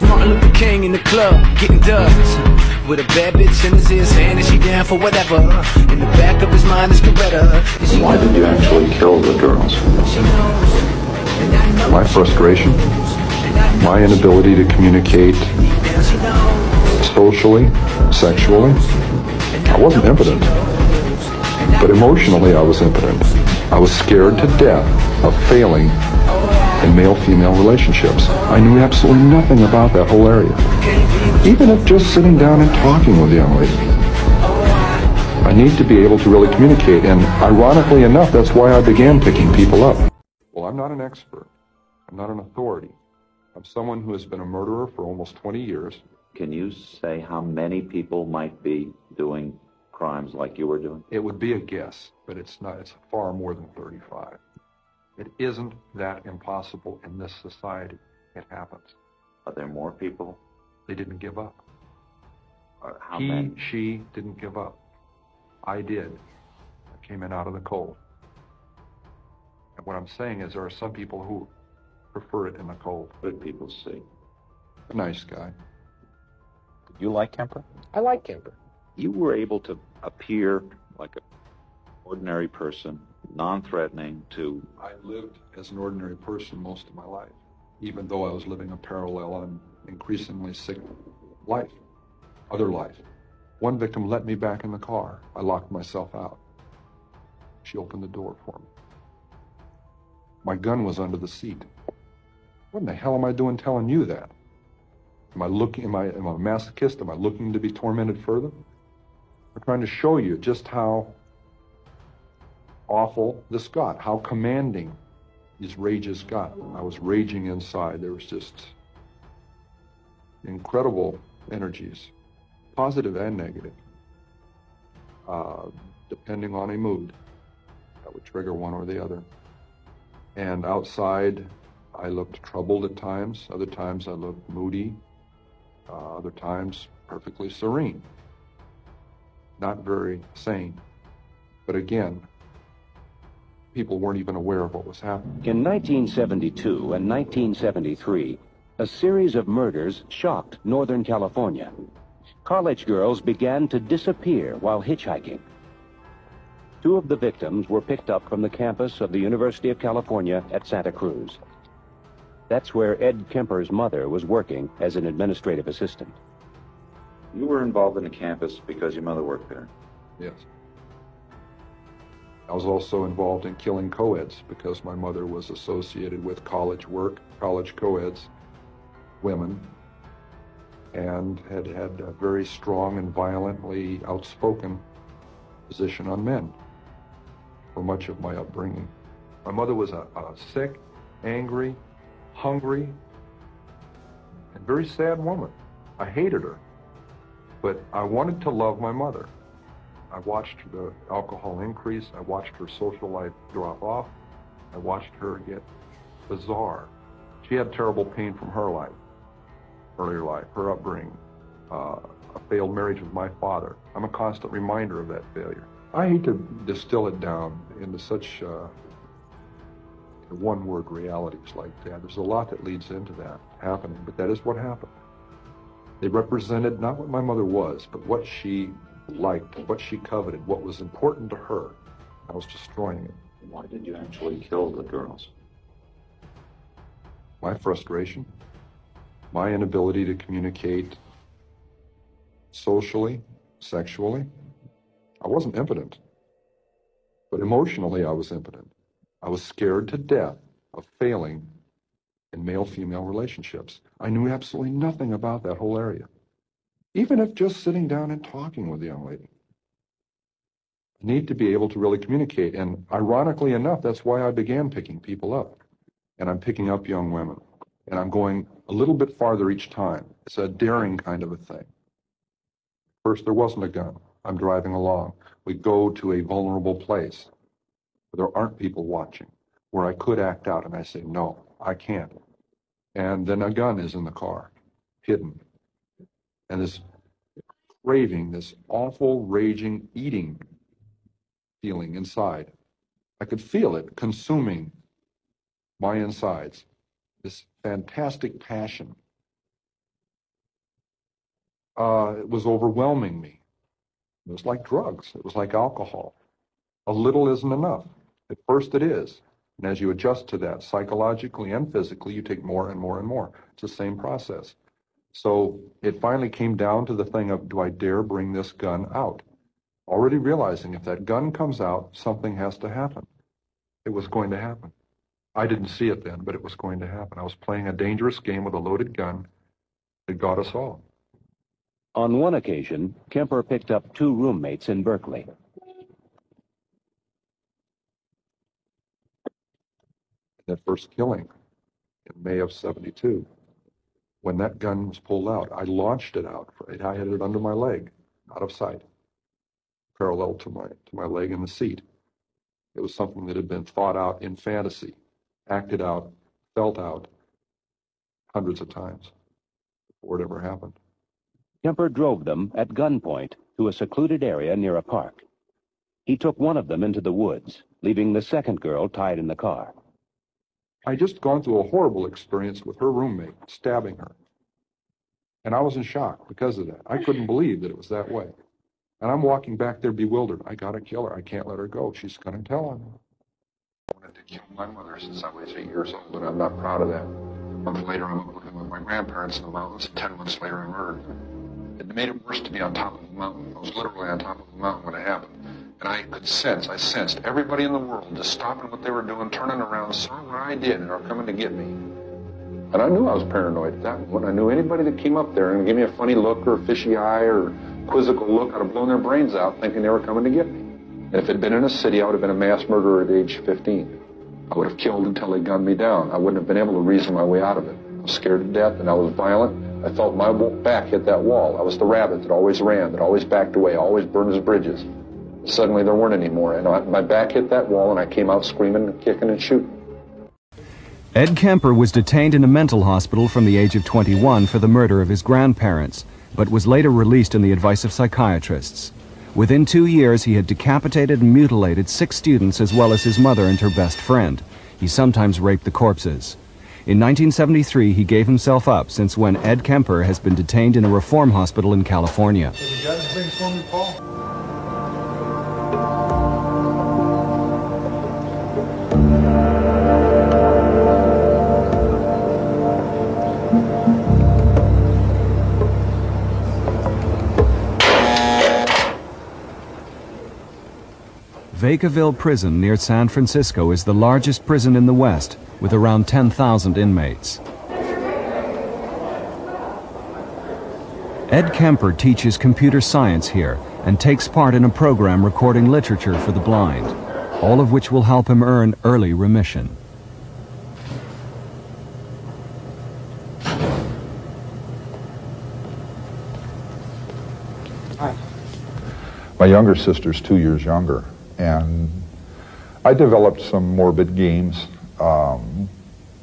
Martin Luther King in the club, getting dubs. With a bad bitch in his ear saying that she down for whatever. In the back of his mind is Coretta. Why did you actually kill the girls? She knows. And I know My frustration. And I know my inability to communicate deep down she knows. socially, sexually. I wasn't impotent. she knows. And I But emotionally, I was impotent. I was scared to death of failing in male-female relationships. I knew absolutely nothing about that whole area. Even if just sitting down and talking with a young lady. I need to be able to really communicate, and ironically enough, that's why I began picking people up. Well, I'm not an expert. I'm not an authority. I'm someone who has been a murderer for almost 20 years. Can you say how many people might be doing crimes like you were doing? It would be a guess, but it's not. It's far more than 35. It isn't that impossible in this society. It happens. Are there more people? They didn't give up. Or how he, many? she didn't give up. I did. I came in out of the cold. And what I'm saying is there are some people who prefer it in the cold. Good people see. A nice guy. Did you like Kemper? I like Kemper. You were able to appear like an ordinary person, non-threatening to I lived as an ordinary person most of my life, even though I was living a parallel and increasingly sick life, other life. One victim let me back in the car. I locked myself out. She opened the door for me. My gun was under the seat. What in the hell am I doing telling you that? Am I looking, am I, am I a masochist? Am I looking to be tormented further? I'm trying to show you just how awful this got, how commanding these rages got. I was raging inside. There was just incredible energies, positive and negative, uh, depending on a mood. That would trigger one or the other. And outside, I looked troubled at times. Other times, I looked moody. Uh, other times, perfectly serene. Not very sane. But again, people weren't even aware of what was happening. In 1972 and 1973, a series of murders shocked Northern California. College girls began to disappear while hitchhiking. Two of the victims were picked up from the campus of the University of California at Santa Cruz. That's where Ed Kemper's mother was working as an administrative assistant. You were involved in the campus because your mother worked there. Yes. I was also involved in killing co-eds because my mother was associated with college work, college co-eds, women, and had had a very strong and violently outspoken position on men for much of my upbringing. My mother was a, a sick, angry, hungry, and very sad woman. I hated her, but I wanted to love my mother. I watched the alcohol increase. I watched her social life drop off. I watched her get bizarre. She had terrible pain from her life, earlier life, her upbringing, uh, a failed marriage with my father. I'm a constant reminder of that failure. I hate to distill it down into such uh, one-word realities like that. There's a lot that leads into that happening, but that is what happened. They represented not what my mother was, but what she liked, what she coveted, what was important to her. I was destroying it. Why did you actually kill the girls? My frustration, my inability to communicate socially, sexually. I wasn't impotent, but emotionally I was impotent. I was scared to death of failing in male-female relationships. I knew absolutely nothing about that whole area. Even if just sitting down and talking with the young lady. Need to be able to really communicate. And ironically enough, that's why I began picking people up. And I'm picking up young women. And I'm going a little bit farther each time. It's a daring kind of a thing. First, there wasn't a gun. I'm driving along. We go to a vulnerable place where there aren't people watching, where I could act out. And I say, no, I can't. And then a gun is in the car, hidden. And this craving, this awful, raging, eating feeling inside. I could feel it consuming my insides. This fantastic passion uh, it was overwhelming me. It was like drugs. It was like alcohol. A little isn't enough. At first it is. And as you adjust to that psychologically and physically, you take more and more and more. It's the same process. So it finally came down to the thing of, do I dare bring this gun out? Already realizing if that gun comes out, something has to happen. It was going to happen. I didn't see it then, but it was going to happen. I was playing a dangerous game with a loaded gun that got us all. On one occasion, Kemper picked up two roommates in Berkeley. That first killing in May of 72, when that gun was pulled out, I launched it out. I had it under my leg, out of sight, parallel to my, to my leg in the seat. It was something that had been thought out in fantasy, acted out, felt out hundreds of times before it ever happened. Kemper drove them at gunpoint to a secluded area near a park. He took one of them into the woods, leaving the second girl tied in the car. I just gone through a horrible experience with her roommate stabbing her. And I was in shock because of that. I couldn't believe that it was that way. And I'm walking back there bewildered. I gotta kill her. I can't let her go. She's gonna tell on me. I wanted to kill my mother since I was eight years old, and I'm not proud of that. A month later, I'm living with my grandparents in the mountains. Ten months later, I'm murdered. It made it worse to be on top of the mountain. I was literally on top of the mountain when it happened. And I could sense, I sensed everybody in the world just stopping what they were doing, turning around, saw what I did, and are coming to get me. And I knew I was paranoid at that point. I knew anybody that came up there and gave me a funny look or a fishy eye or quizzical look, I'd have blown their brains out thinking they were coming to get me. And if it had been in a city, I would have been a mass murderer at age 15. I would have killed until they gunned me down. I wouldn't have been able to reason my way out of it. I was scared to death and I was violent. I felt my back hit that wall. I was the rabbit that always ran, that always backed away, always burned his bridges. Suddenly there weren't any more, and I, my back hit that wall, and I came out screaming, and kicking, and shooting. Ed Kemper was detained in a mental hospital from the age of 21 for the murder of his grandparents, but was later released on the advice of psychiatrists. Within two years, he had decapitated and mutilated six students as well as his mother and her best friend. He sometimes raped the corpses. In 1973, he gave himself up, since when Ed Kemper has been detained in a reform hospital in California. Have you got anything for me, Paul? Vacaville Prison near San Francisco is the largest prison in the West, with around 10,000 inmates. Ed Kemper teaches computer science here and takes part in a program recording literature for the blind, all of which will help him earn early remission. My younger sister's two years younger, and I developed some morbid games. Um,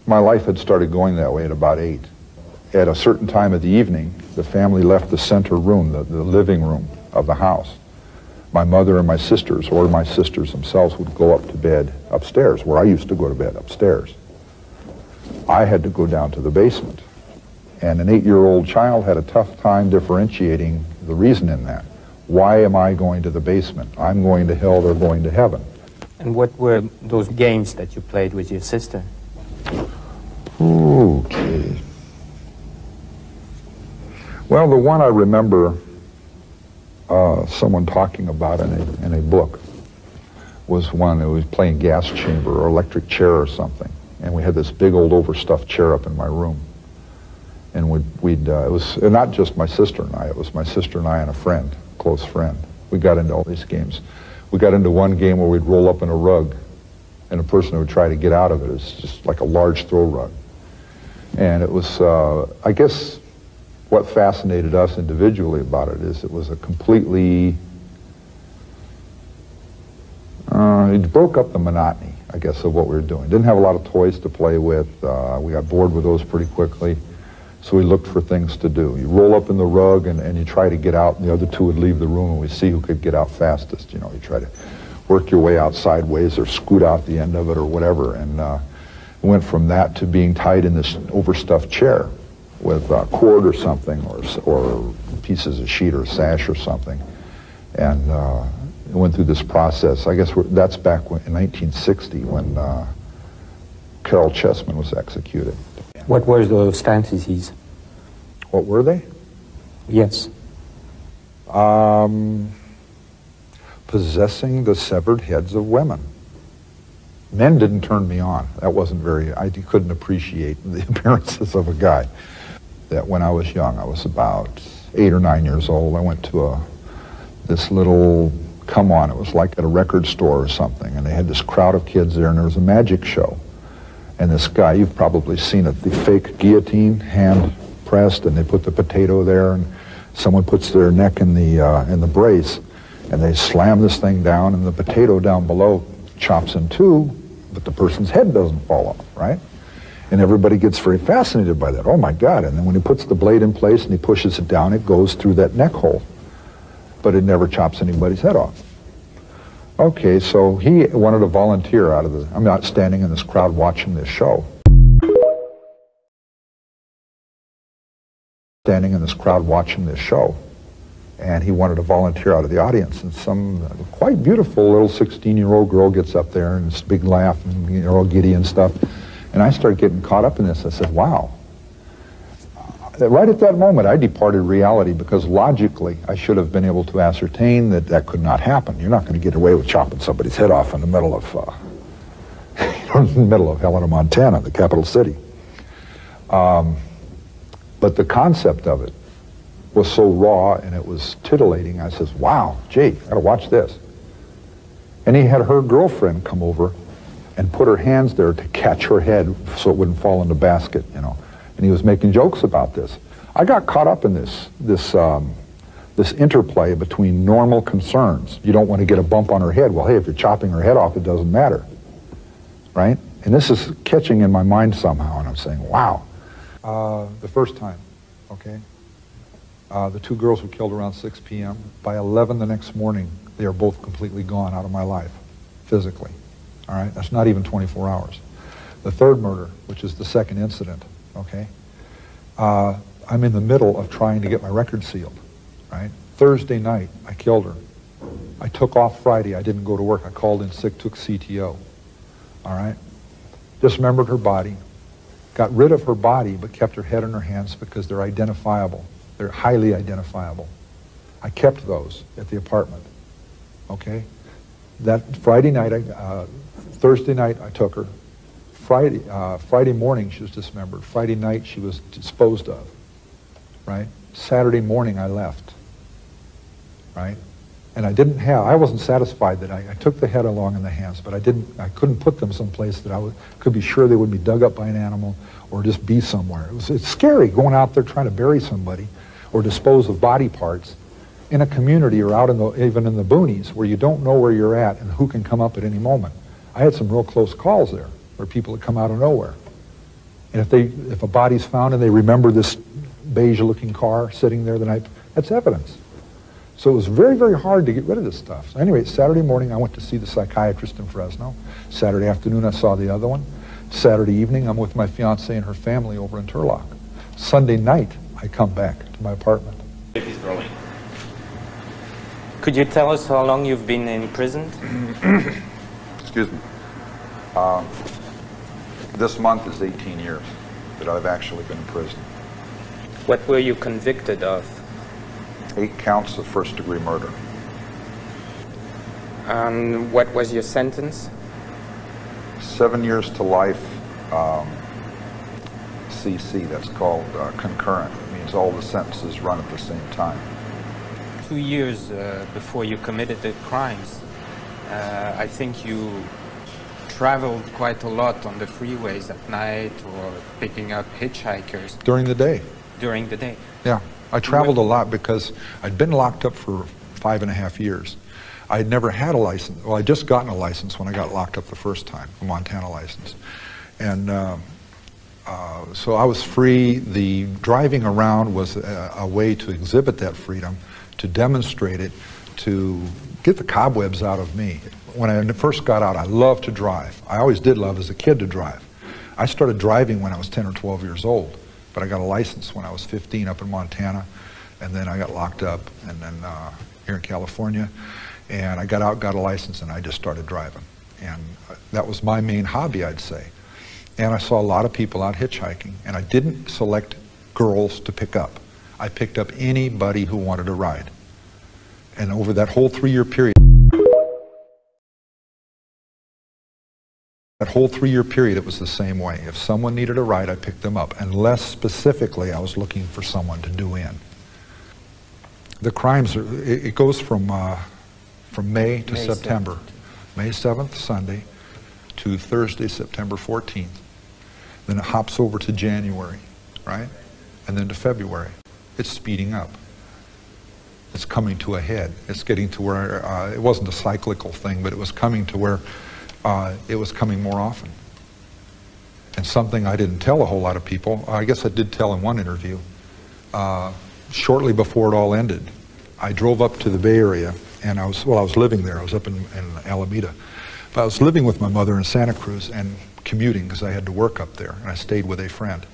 my life had started going that way at about eight. At a certain time of the evening, the family left the center room, the, the living room of the house. My mother and my sisters, or my sisters themselves, would go up to bed upstairs, where I used to go to bed upstairs. I had to go down to the basement. And an eight-year-old child had a tough time differentiating the reason in that. Why am I going to the basement? I'm going to hell, they're going to heaven. And what were those games that you played with your sister? Okay. Well, the one I remember uh, someone talking about in a, in a book was one who was playing gas chamber or electric chair or something. And we had this big old overstuffed chair up in my room. And we'd, we'd uh, it was not just my sister and I, it was my sister and I and a friend, close friend. We got into all these games. We got into one game where we'd roll up in a rug and a person would try to get out of it. It's just like a large throw rug. And it was, uh, I guess, what fascinated us individually about it is it was a completely, uh, it broke up the monotony, I guess, of what we were doing. Didn't have a lot of toys to play with. Uh, we got bored with those pretty quickly. So we looked for things to do. You roll up in the rug and, and you try to get out, and the other two would leave the room, and we see who could get out fastest. You know, you try to work your way out sideways or scoot out the end of it or whatever. And uh, went from that to being tied in this overstuffed chair with a cord or something or, or pieces of sheet or sash or something, and uh, went through this process. I guess we're, that's back when, in 1960 when uh, Caryl Chessman was executed. What were those fantasies? What were they? Yes. Um, possessing the severed heads of women. Men didn't turn me on. That wasn't very, I couldn't appreciate the appearances of a guy. That when I was young, I was about eight or nine years old, I went to a, this little, come on, it was like at a record store or something, and they had this crowd of kids there, and there was a magic show. And this guy, you've probably seen it, the fake guillotine, hand pressed, and they put the potato there, and someone puts their neck in the, uh, in the brace, and they slam this thing down, and the potato down below chops in two, but the person's head doesn't fall off, right? And everybody gets very fascinated by that. Oh my God. And then when he puts the blade in place and he pushes it down, it goes through that neck hole. But it never chops anybody's head off. Okay, so he wanted to volunteer out of the, I'm not standing in this crowd watching this show. Standing in this crowd watching this show. And he wanted to volunteer out of the audience. And some quite beautiful little 16-year-old girl gets up there and it's a big laugh and you know, all giddy and stuff. And I started getting caught up in this. I said, wow. Uh, right at that moment, I departed reality because logically, I should have been able to ascertain that that could not happen. You're not going to get away with chopping somebody's head off in the middle of, uh, in the middle of Helena, Montana, the capital city. Um, but the concept of it was so raw and it was titillating. I says, wow, gee, I gotta watch this. And he had her girlfriend come over and put her hands there to catch her head so it wouldn't fall in the basket, you know. And he was making jokes about this. I got caught up in this, this, um, this interplay between normal concerns. You don't want to get a bump on her head. Well, hey, if you're chopping her head off, it doesn't matter, right? And this is catching in my mind somehow, and I'm saying, wow. Uh, the first time, okay? Uh, the two girls were killed around 6 p.m. By 11 the next morning, they are both completely gone out of my life, physically. All right, that's not even 24 hours. The third murder, which is the second incident, okay, uh, I'm in the middle of trying to get my record sealed, right? Thursday night, I killed her. I took off Friday. I didn't go to work. I called in sick, took CTO. All right? Dismembered her body. Got rid of her body, but kept her head in her hands because they're identifiable. They're highly identifiable. I kept those at the apartment. Okay? That Friday night, I, uh, Thursday night, I took her. Friday, uh, Friday morning, she was dismembered. Friday night, she was disposed of. Right? Saturday morning, I left. Right? And I didn't have, I wasn't satisfied that I, I took the head along in the hands, but I didn't, I couldn't put them someplace that I would, could be sure they would be dug up by an animal or just be somewhere. It was, it's scary going out there trying to bury somebody or dispose of body parts in a community or out in the, even in the boonies where you don't know where you're at and who can come up at any moment. I had some real close calls there where people had come out of nowhere. And if they, if a body's found and they remember this beige-looking car sitting there the night, that's evidence. So it was very, very hard to get rid of this stuff. So anyway, Saturday morning I went to see the psychiatrist in Fresno. Saturday afternoon I saw the other one. Saturday evening I'm with my fiance and her family over in Turlock. Sunday night I come back to my apartment. Could you tell us how long you've been imprisoned? Excuse me. Uh, this month is 18 years that I've actually been in prison. What were you convicted of? Eight counts of first degree murder. And what was your sentence? Seven years to life, um, CC, that's called uh, concurrent. It means all the sentences run at the same time. Two years uh, before you committed the crimes, uh, I think you traveled quite a lot on the freeways at night or picking up hitchhikers During the day. during the day. Yeah, I traveled a lot because I'd been locked up for five and a half years. I had never had a license. Well, I'd just gotten a license when I got locked up the first time, a Montana license. And um, uh, so I was free. The driving around was a, a way to exhibit that freedom, to demonstrate it, to get the cobwebs out of me. When I first got out, I loved to drive. I always did love as a kid to drive. I started driving when I was 10 or 12 years old, but I got a license when I was 15 up in Montana. and then I got locked up, and then uh, here in California, and I got out, got a license, and I just started driving. And uh, that was my main hobby, I'd say. And I saw a lot of people out hitchhiking, and I didn't select girls to pick up. I picked up anybody who wanted to ride. And over that whole three-year period, that whole three-year period, it was the same way. If someone needed a ride, I picked them up, unless specifically I was looking for someone to do in. The crimes, are, it, it goes from, uh, from May to May September. May 7th, Sunday, to Thursday, September 14th. Then it hops over to January, right? And then to February. It's speeding up. It's coming to a head. It's getting to where uh, it wasn't a cyclical thing, but it was coming to where uh, it was coming more often. And something I didn't tell a whole lot of people, I guess I did tell in one interview, uh, shortly before it all ended, I drove up to the Bay Area, and I was, well, I was living there. I was up in, in Alameda. But I was living with my mother in Santa Cruz and commuting because I had to work up there, and I stayed with a friend.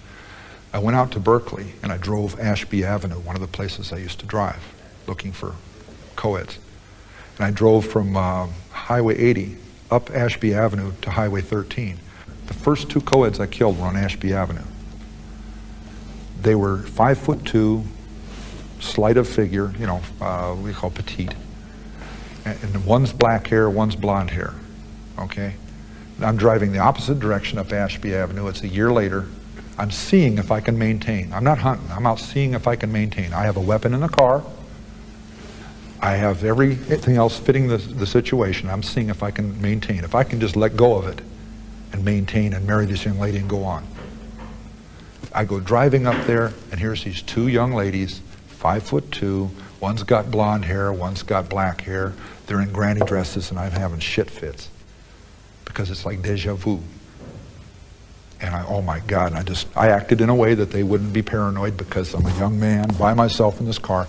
I went out to Berkeley, and I drove Ashby Avenue, one of the places I used to drive, looking for co-eds. And I drove from uh, Highway 80 up Ashby Avenue to Highway 13. The first two co-eds I killed were on Ashby Avenue. They were five foot two, slight of figure, you know, uh, we call petite. And, one's black hair, one's blonde hair, okay? And I'm driving the opposite direction up Ashby Avenue. It's a year later. I'm seeing if I can maintain. I'm not hunting. I'm out seeing if I can maintain. I have a weapon in the car. I have everything else fitting the, the situation. I'm seeing if I can maintain. If I can just let go of it and maintain and marry this young lady and go on. I go driving up there, and here's these two young ladies, five foot two. One's got blonde hair, one's got black hair. They're in granny dresses, and I'm having shit fits because it's like deja vu. And I, oh my God, I just, I acted in a way that they wouldn't be paranoid because I'm a young man by myself in this car.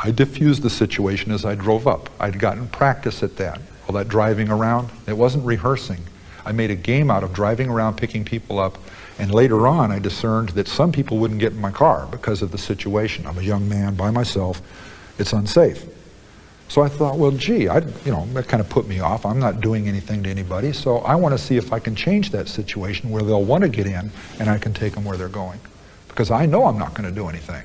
I diffused the situation as I drove up. I'd gotten practice at that. All that driving around, it wasn't rehearsing. I made a game out of driving around, picking people up, and later on I discerned that some people wouldn't get in my car because of the situation. I'm a young man by myself. It's unsafe. So I thought, well, gee, I, you know, that kind of put me off. I'm not doing anything to anybody, so I want to see if I can change that situation where they'll want to get in and I can take them where they're going. Because I know I'm not going to do anything.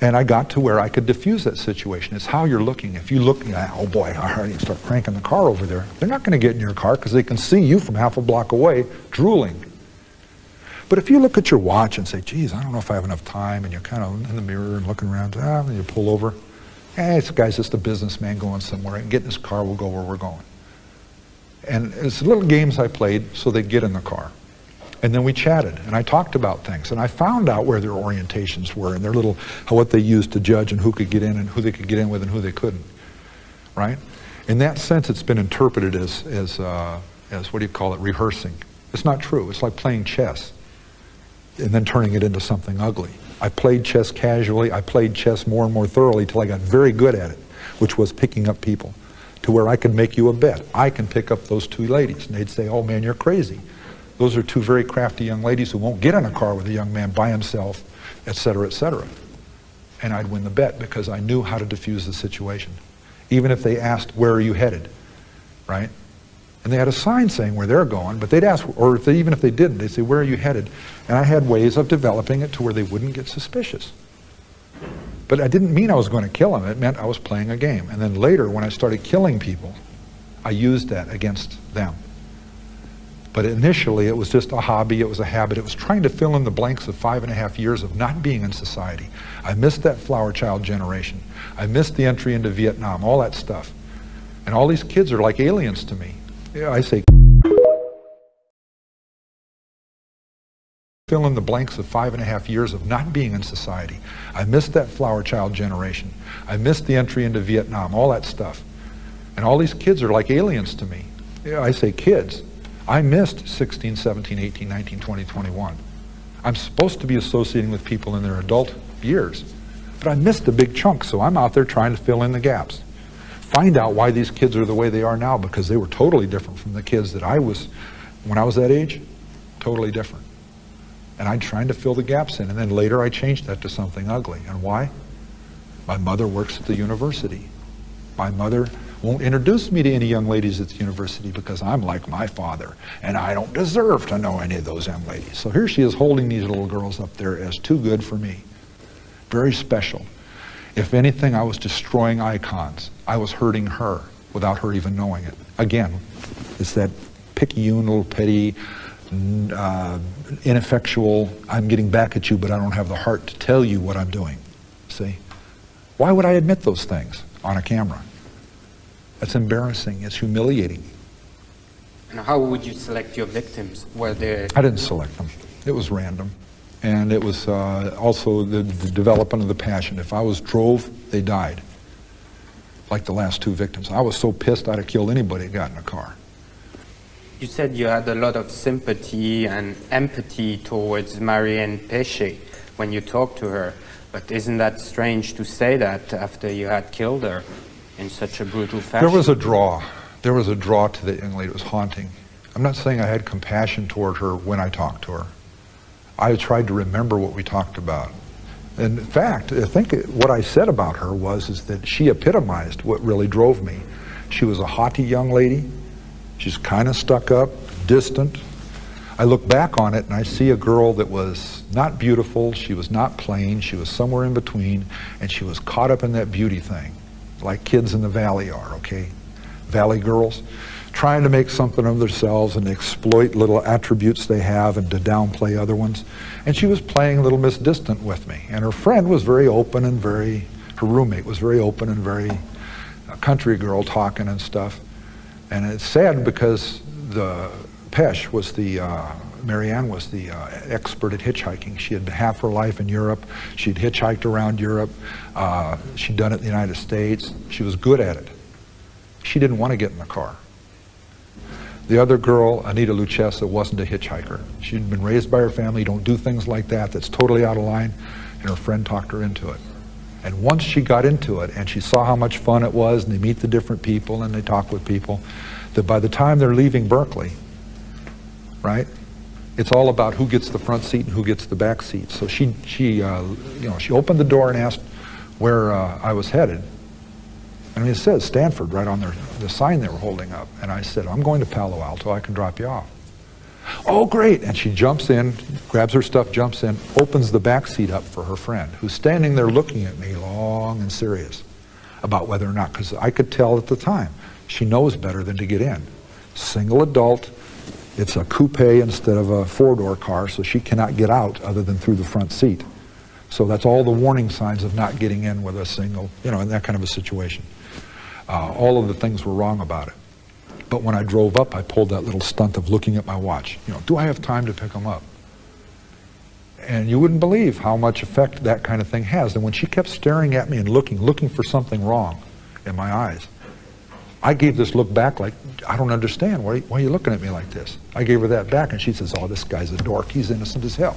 And I got to where I could diffuse that situation. It's how you're looking. If you look, oh boy, I already start cranking the car over there. They're not going to get in your car because they can see you from half a block away drooling. But if you look at your watch and say, geez, I don't know if I have enough time, and you're kind of in the mirror and looking around, ah, and you pull over, this guy's just a businessman going somewhere, and get in his car, we'll go where we're going. And it's little games I played so they'd get in the car. And then we chatted, and I talked about things, and I found out where their orientations were and their little, what they used to judge and who could get in and who they could get in with and who they couldn't, right? In that sense, it's been interpreted as, as, uh, as what do you call it, rehearsing. It's not true. It's like playing chess and then turning it into something ugly. I played chess casually. I played chess more and more thoroughly till I got very good at it, which was picking up people to where I could make you a bet. I can pick up those two ladies. And they'd say, oh man, you're crazy. Those are two very crafty young ladies who won't get in a car with a young man by himself, et cetera, et cetera. And I'd win the bet because I knew how to diffuse the situation. Even if they asked, where are you headed? Right? And they had a sign saying where they're going, but they'd ask, or if they, even if they didn't, they'd say, where are you headed? And I had ways of developing it to where they wouldn't get suspicious. But I didn't mean I was going to kill them. It meant I was playing a game. And then later, when I started killing people, I used that against them. But initially, it was just a hobby, it was a habit. It was trying to fill in the blanks of five and a half years of not being in society. I missed that flower child generation. I missed the entry into Vietnam, all that stuff. And all these kids are like aliens to me. I say, fill in the blanks of five and a half years of not being in society. I missed that flower child generation. I missed the entry into Vietnam, all that stuff. And all these kids are like aliens to me. I say kids. I missed 16, 17, 18, 19, 20, 21. I'm supposed to be associating with people in their adult years, but I missed a big chunk, so I'm out there trying to fill in the gaps. Find out why these kids are the way they are now, because they were totally different from the kids that I was when I was that age, totally different. And I'm trying to fill the gaps in. And then later I changed that to something ugly. And why? My mother works at the university. My mother won't introduce me to any young ladies at the university because I'm like my father and I don't deserve to know any of those young ladies. So here she is holding these little girls up there as too good for me. Very special. If anything, I was destroying icons. I was hurting her without her even knowing it. Again, it's that picayune, little petty, uh, ineffectual, I'm getting back at you, but I don't have the heart to tell you what I'm doing. See? Why would I admit those things on a camera? That's embarrassing. It's humiliating. And how would you select your victims? Were they... I didn't select them. It was random. And it was uh, also the, the development of the passion. If I was drove, they died. Like the last two victims. I was so pissed I'd have killed anybody that got in a car. You said you had a lot of sympathy and empathy towards Marianne Pesce when you talked to her. But isn't that strange to say that after you had killed her in such a brutal fashion? There was a draw. There was a draw to the young lady. It was haunting. I'm not saying I had compassion toward her when I talked to her. I tried to remember what we talked about. In fact, I think what I said about her was is that she epitomized what really drove me. She was a haughty young lady. She's kind of stuck up, distant. I look back on it and I see a girl that was not beautiful, she was not plain, she was somewhere in between, and she was caught up in that beauty thing, like kids in the valley are, okay? Valley girls trying to make something of themselves and exploit little attributes they have and to downplay other ones. And she was playing Little Miss Distant with me. And her friend was very open and very, her roommate was very open and very a country girl talking and stuff. And it's sad because the Pesh was the, uh, Marianne was the uh, expert at hitchhiking. She had half her life in Europe. She'd hitchhiked around Europe. Uh, she'd done it in the United States. She was good at it. She didn't want to get in the car. The other girl, Anita Luchessa, wasn't a hitchhiker. She'd been raised by her family, don't do things like that, that's totally out of line, and her friend talked her into it. And once she got into it and she saw how much fun it was and they meet the different people and they talk with people, that by the time they're leaving Berkeley, right, it's all about who gets the front seat and who gets the back seat. So she, she, uh, you know, she opened the door and asked where uh, I was headed. I mean, it says Stanford right on their, the sign they were holding up. And I said, I'm going to Palo Alto. I can drop you off. Oh, great. And she jumps in, grabs her stuff, jumps in, opens the back seat up for her friend, who's standing there looking at me long and serious about whether or not, because I could tell at the time, she knows better than to get in. Single adult, it's a coupe instead of a four-door car, so she cannot get out other than through the front seat. So that's all the warning signs of not getting in with a single, you know, in that kind of a situation. Uh, all of the things were wrong about it. But when I drove up, I pulled that little stunt of looking at my watch. You know, do I have time to pick them up? And you wouldn't believe how much effect that kind of thing has. And when she kept staring at me and looking, looking for something wrong in my eyes, I gave this look back like, I don't understand. Why, why are you looking at me like this? I gave her that back, and she says, oh, this guy's a dork. He's innocent as hell.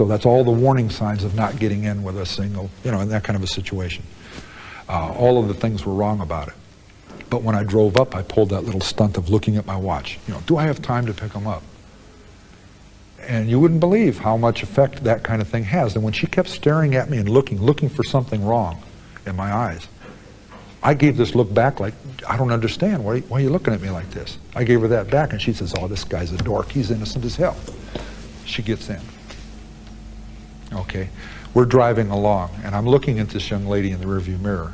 So that's all the warning signs of not getting in with a single, you know, in that kind of a situation. Uh, all of the things were wrong about it. But when I drove up, I pulled that little stunt of looking at my watch. You know, do I have time to pick them up? And you wouldn't believe how much effect that kind of thing has. And when she kept staring at me and looking, looking for something wrong in my eyes, I gave this look back like, I don't understand. Why, why are you looking at me like this? I gave her that back, and she says, oh, this guy's a dork. He's innocent as hell. She gets in. Okay, we're driving along, and I'm looking at this young lady in the rearview mirror.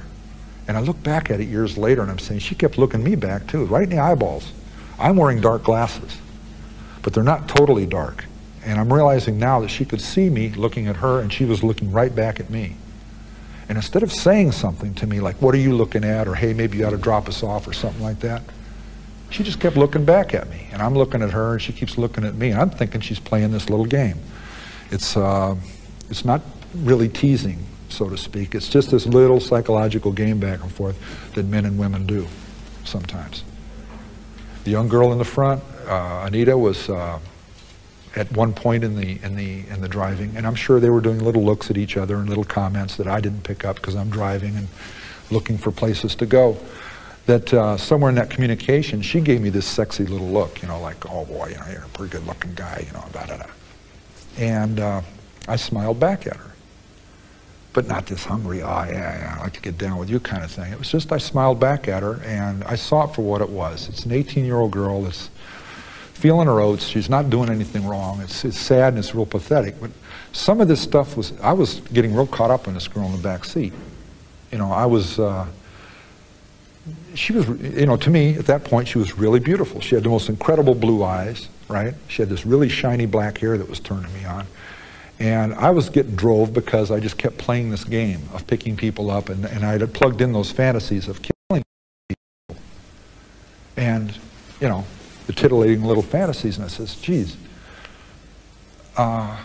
And I look back at it years later, and I'm saying, she kept looking me back too, right in the eyeballs. I'm wearing dark glasses, but they're not totally dark. And I'm realizing now that she could see me looking at her, and she was looking right back at me. And instead of saying something to me like, what are you looking at? Or, hey, maybe you ought to drop us off or something like that, she just kept looking back at me. And I'm looking at her, and she keeps looking at me. And I'm thinking she's playing this little game. It's, uh, it's not really teasing, so to speak. It's just this little psychological game back and forth that men and women do sometimes. The young girl in the front, uh, Anita, was uh, at one point in the in the in the driving, and I'm sure they were doing little looks at each other and little comments that I didn't pick up because I'm driving and looking for places to go. that uh, somewhere in that communication, she gave me this sexy little look, you know, like, oh boy, you know, you're a pretty good looking guy, you know, da da da. And uh, I smiled back at her. But not this hungry, oh yeah, yeah, I like to get down with you kind of thing. It was just I smiled back at her and I saw it for what it was. It's an 18 year old girl that's feeling her oats. She's not doing anything wrong. It's, it's sad and it's real pathetic. But some of this stuff was, I was getting real caught up in this girl in the back seat. You know, I was, uh, she was, you know, to me at that point, she was really beautiful. She had the most incredible blue eyes, right? She had this really shiny black hair that was turning me on. And I was getting drove because I just kept playing this game of picking people up, and, and I had plugged in those fantasies of killing people. And, you know, the titillating little fantasies, and I says, geez, uh,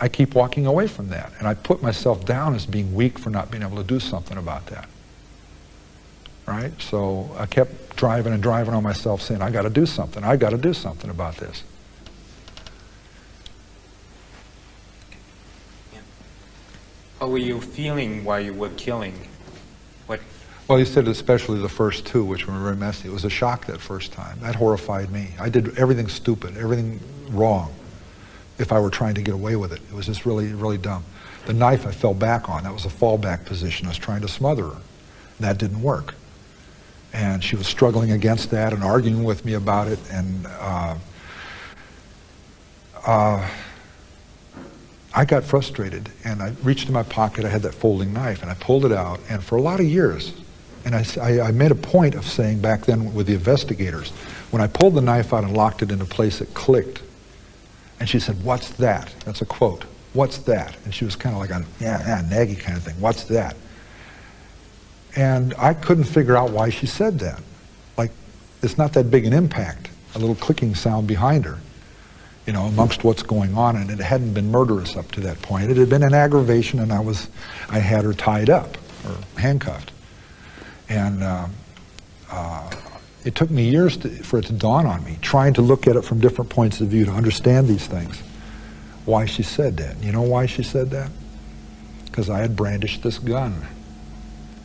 I keep walking away from that. And I put myself down as being weak for not being able to do something about that. Right? So I kept driving and driving on myself saying, I got to do something. I got to do something about this. How were you feeling while you were killing? What? Well, you said especially the first two, which were very messy. It was a shock that first time. That horrified me. I did everything stupid, everything wrong. If I were trying to get away with it, it was just really, really dumb. The knife I fell back on. That was a fallback position. I was trying to smother her. That didn't work. And she was struggling against that and arguing with me about it. And uh, uh, I got frustrated and I reached in my pocket. I had that folding knife and I pulled it out. And for a lot of years, and I, I, I, made a point of saying back then with the investigators, when I pulled the knife out and locked it into place, it clicked. And she said, What's that? That's a quote. What's that? And she was kind of like a yeah, yeah, naggy kind of thing. What's that? And I couldn't figure out why she said that. Like, it's not that big an impact, a little clicking sound behind her you know, amongst what's going on, and it hadn't been murderous up to that point. It had been an aggravation, and I was, I had her tied up or handcuffed, and uh, uh, it took me years to, for it to dawn on me, trying to look at it from different points of view to understand these things. Why she said that? You know why she said that? Because I had brandished this gun,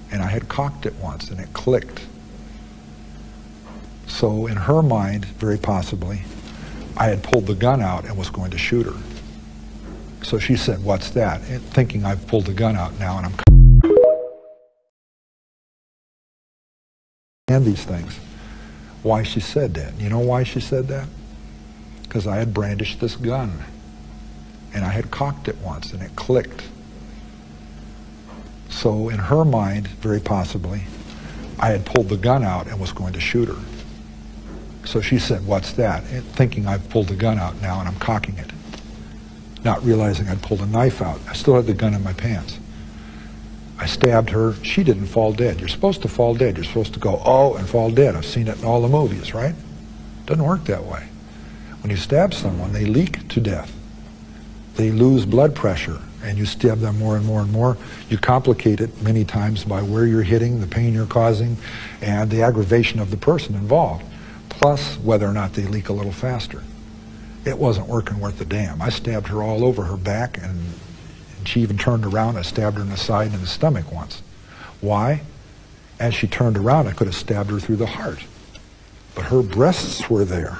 and I had cocked it once, and it clicked. So in her mind, very possibly, I had pulled the gun out and was going to shoot her. So she said, what's that? And thinking I've pulled the gun out now and I'm and these things. Why she said that. You know why she said that? Because I had brandished this gun. And I had cocked it once and it clicked. So in her mind, very possibly, I had pulled the gun out and was going to shoot her. So she said, what's that? And thinking I've pulled the gun out now and I'm cocking it. Not realizing I'd pulled a knife out. I still had the gun in my pants. I stabbed her. She didn't fall dead. You're supposed to fall dead. You're supposed to go, oh, and fall dead. I've seen it in all the movies, right? Doesn't work that way. When you stab someone, they leak to death. They lose blood pressure, and you stab them more and more and more. You complicate it many times by where you're hitting, the pain you're causing, and the aggravation of the person involved plus whether or not they leak a little faster. It wasn't working worth the damn. I stabbed her all over her back, and, and she even turned around. I stabbed her in the side and the stomach once. Why? As she turned around, I could have stabbed her through the heart. But her breasts were there.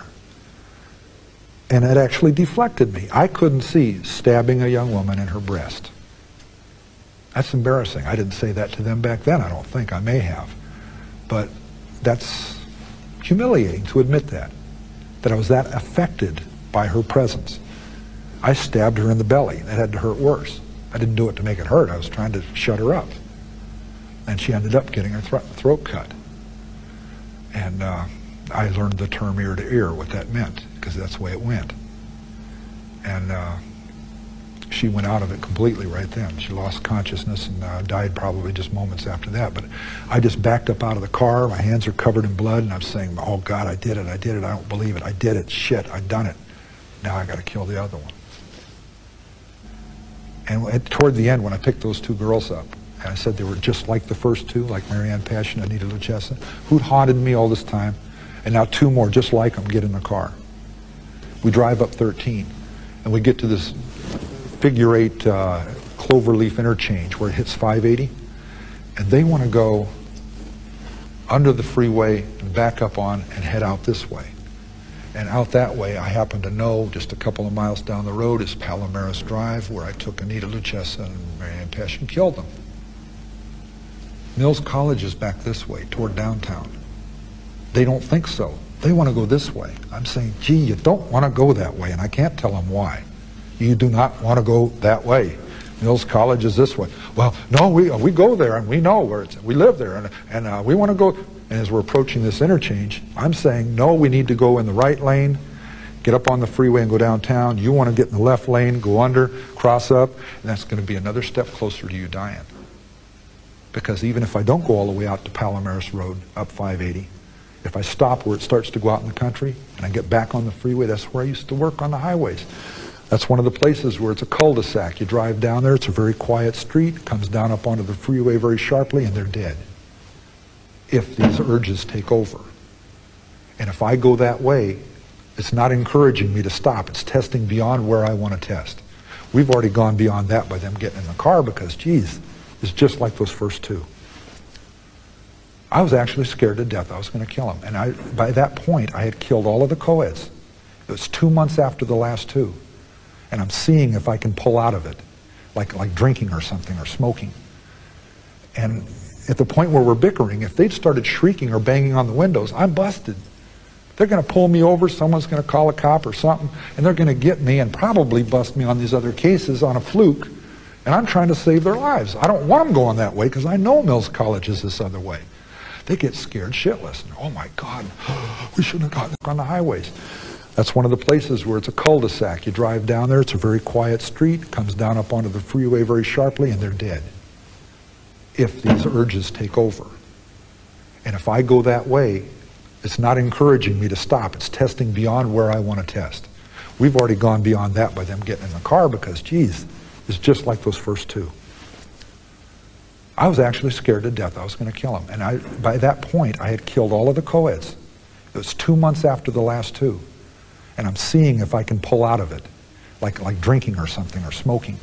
And it actually deflected me. I couldn't see stabbing a young woman in her breast. That's embarrassing. I didn't say that to them back then, I don't think. I may have. But that's humiliating to admit that, that I was that affected by her presence. I stabbed her in the belly. That had to hurt worse. I didn't do it to make it hurt. I was trying to shut her up. And she ended up getting her throat cut. And uh, I learned the term ear to ear, what that meant, because that's the way it went. And uh, she went out of it completely right then. She lost consciousness and uh, died probably just moments after that. But I just backed up out of the car. My hands are covered in blood, and I'm saying, "Oh God, I did it! I did it! I don't believe it! I did it! Shit! I done it! Now I got to kill the other one." And at, toward the end, when I picked those two girls up, and I said they were just like the first two, like Marianne Passion and Anita Luchessa, who'd haunted me all this time, and now two more just like them get in the car. We drive up 13, and we get to this figure eight uh, cloverleaf interchange where it hits 580, and they want to go under the freeway and back up on and head out this way. And out that way, I happen to know just a couple of miles down the road is Palomares Drive, where I took Anita Luchessa and Marianne Pesh and killed them. Mills College is back this way, toward downtown. They don't think so. They want to go this way. I'm saying, gee, you don't want to go that way, and I can't tell them why. You do not want to go that way. Mills College is this way. Well, no, we, we go there, and we know where it's, we live there, and, and uh, we want to go. And as we're approaching this interchange, I'm saying, no, we need to go in the right lane, get up on the freeway and go downtown. You want to get in the left lane, go under, cross up, and that's going to be another step closer to you dying. Because even if I don't go all the way out to Palomares Road, up 580, if I stop where it starts to go out in the country and I get back on the freeway, that's where I used to work on the highways. That's one of the places where it's a cul-de-sac. You drive down there, it's a very quiet street, comes down up onto the freeway very sharply, and they're dead. If these urges take over. And if I go that way, it's not encouraging me to stop. It's testing beyond where I want to test. We've already gone beyond that by them getting in the car because, geez, it's just like those first two. I was actually scared to death I was going to kill him. And I, by that point, I had killed all of the co-eds. It was two months after the last two. And I'm seeing if I can pull out of it, like, like drinking or something or smoking. And at the point where we're bickering, if they'd started shrieking or banging on the windows, I'm busted. They're going to pull me over, someone's going to call a cop or something, and they're going to get me and probably bust me on these other cases on a fluke. And I'm trying to save their lives. I don't want them going that way because I know Mills College is this other way. They get scared shitless. And, oh my God, we shouldn't have gotten on the highways. That's one of the places where it's a cul-de-sac. You drive down there, it's a very quiet street, comes down up onto the freeway very sharply, and they're dead. If these urges take over. And if I go that way, it's not encouraging me to stop. It's testing beyond where I want to test. We've already gone beyond that by them getting in the car because, geez, it's just like those first two. I was actually scared to death I was going to kill him. And I, by that point, I had killed all of the co-eds. It was two months after the last two. And I'm seeing if I can pull out of it, like, like drinking or something or smoking.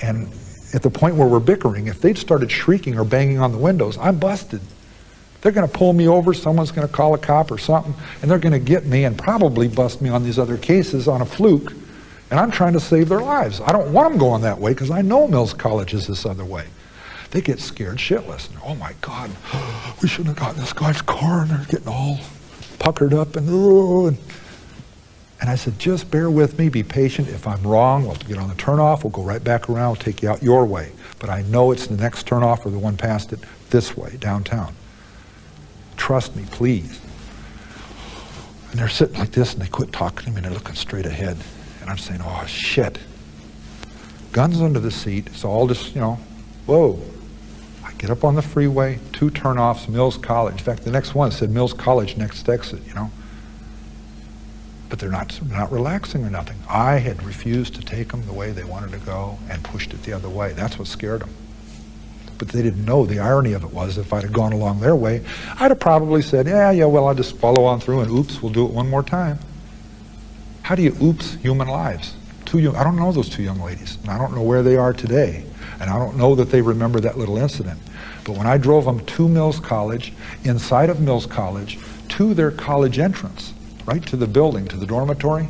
And at the point where we're bickering, if they'd started shrieking or banging on the windows, I'm busted. They're going to pull me over, someone's going to call a cop or something, and they're going to get me and probably bust me on these other cases on a fluke. And I'm trying to save their lives. I don't want them going that way because I know Mills College is this other way. They get scared shitless. And, oh my God, we shouldn't have gotten this guy's car, and they're getting all puckered up and, and and I said, just bear with me, be patient. If I'm wrong, we'll get on the turnoff, we'll go right back around, we'll take you out your way. But I know it's the next turnoff or the one past it this way, downtown. Trust me, please. And they're sitting like this and they quit talking to me and they're looking straight ahead. And I'm saying, oh shit. Guns under the seat, so all just, you know, whoa. I get up on the freeway, two turnoffs, Mills College. In fact, the next one said Mills College next exit, you know but they're not, not relaxing or nothing. I had refused to take them the way they wanted to go and pushed it the other way. That's what scared them. But they didn't know the irony of it was if I'd have gone along their way, I'd have probably said, yeah, yeah, well, I'll just follow on through and oops, we'll do it one more time. How do you oops human lives? Two young, I don't know those two young ladies, and I don't know where they are today, and I don't know that they remember that little incident. But when I drove them to Mills College, inside of Mills College, to their college entrance, right to the building, to the dormitory,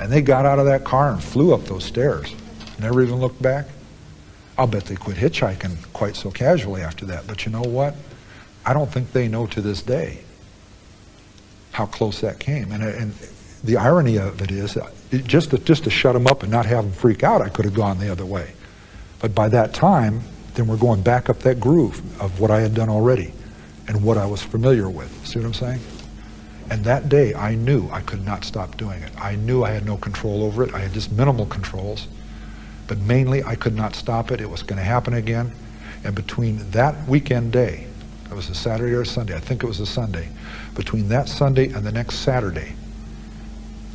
and they got out of that car and flew up those stairs. Never even looked back. I'll bet they quit hitchhiking quite so casually after that. But you know what? I don't think they know to this day how close that came. And, uh, and the irony of it is, uh, it just, to, just to shut them up and not have them freak out, I could have gone the other way. But by that time, then we're going back up that groove of what I had done already and what I was familiar with. See what I'm saying? And that day, I knew I could not stop doing it. I knew I had no control over it. I had just minimal controls. But mainly, I could not stop it. It was going to happen again. And between that weekend day, it was a Saturday or a Sunday, I think it was a Sunday, between that Sunday and the next Saturday,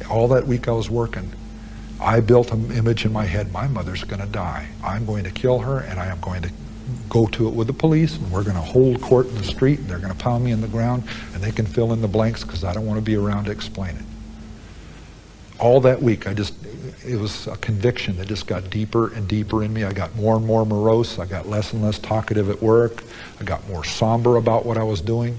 all that week I was working, I built an image in my head, my mother's going to die. I'm going to kill her, and I am going to go to it with the police, and we're going to hold court in the street, and they're going to pound me in the ground, and they can fill in the blanks because I don't want to be around to explain it. all that week, I just, it was a conviction that just got deeper and deeper in me. I got more and more morose. I got less and less talkative at work. I got more somber about what I was doing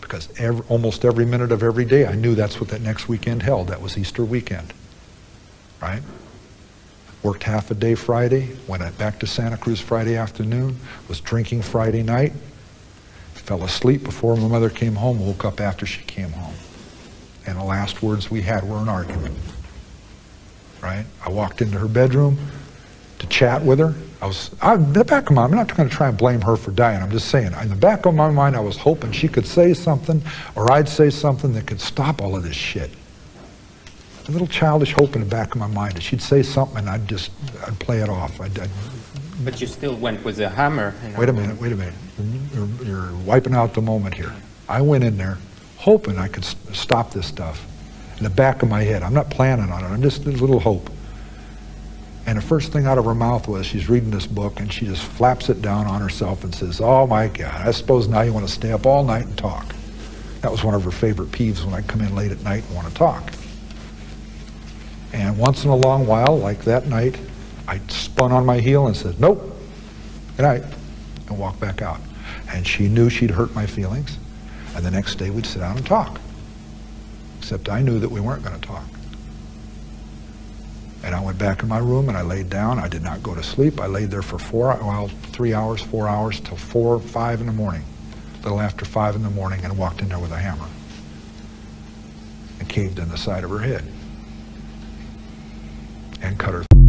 because every, almost every minute of every day, I knew that's what that next weekend held. That was Easter weekend, right? Worked half a day Friday, went back to Santa Cruz Friday afternoon, was drinking Friday night, fell asleep before my mother came home, woke up after she came home. And the last words we had were an argument. Right? I walked into her bedroom to chat with her. I was, I, in the back of my mind, I'm not going to try and blame her for dying. I'm just saying, in the back of my mind, I was hoping she could say something or I'd say something that could stop all of this shit. A little childish hope in the back of my mind that she'd say something and I'd just, I'd play it off. I'd, I'd But you still went with a hammer. Wait a minute, wait a minute. You're, you're wiping out the moment here. I went in there hoping I could stop this stuff in the back of my head. I'm not planning on it. I'm just a little hope. And the first thing out of her mouth was she's reading this book and she just flaps it down on herself and says, Oh my God, I suppose now you want to stay up all night and talk. That was one of her favorite peeves when I come in late at night and want to talk. And once in a long while, like that night, I spun on my heel and said, Nope, good night, and walked back out. And she knew she'd hurt my feelings, and the next day we'd sit down and talk. Except I knew that we weren't going to talk. And I went back in my room and I laid down. I did not go to sleep. I laid there for four, well, three hours, four hours, till four, five in the morning, a little after five in the morning, and walked in there with a hammer and caved in the side of her head and cut.